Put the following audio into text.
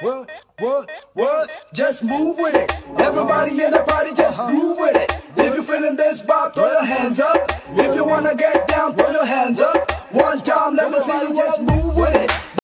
What, what, what? Just move with it. Everybody in the party, just uh-huh. move with it. If you're feeling this bop, throw your hands up. If you wanna get down, throw your hands up. One time, let me see you just